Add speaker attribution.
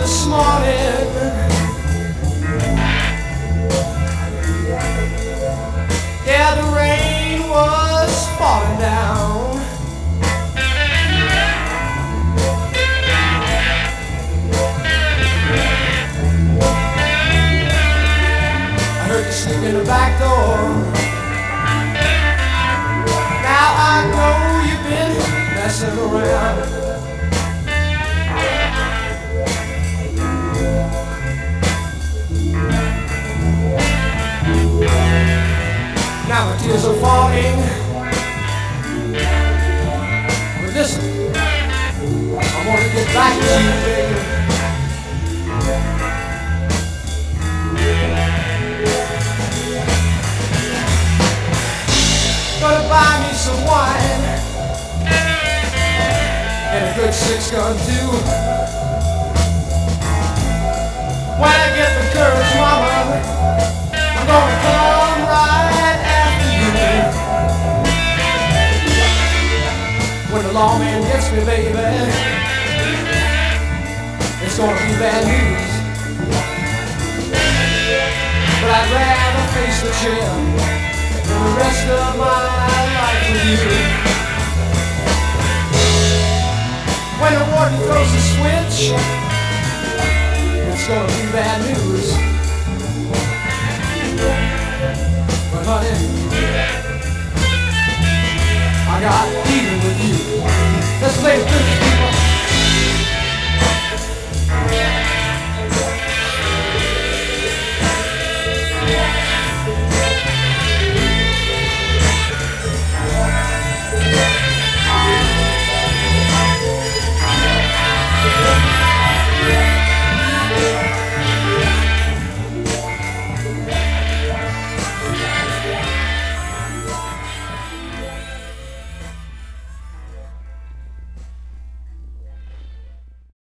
Speaker 1: this morning. Yeah, the rain was falling down. I heard you snoop in the back door. now, tears are falling. But listen, I want to get back to you, baby. Gonna buy me some wine and a good six gun too. When I get the courage, mama, I'm gonna come. The lawman gets me, baby, it's gonna be bad news. But I'd rather face the chair for the rest of my life with you. When the warden throws a switch, it's gonna be bad news. But honey, I got even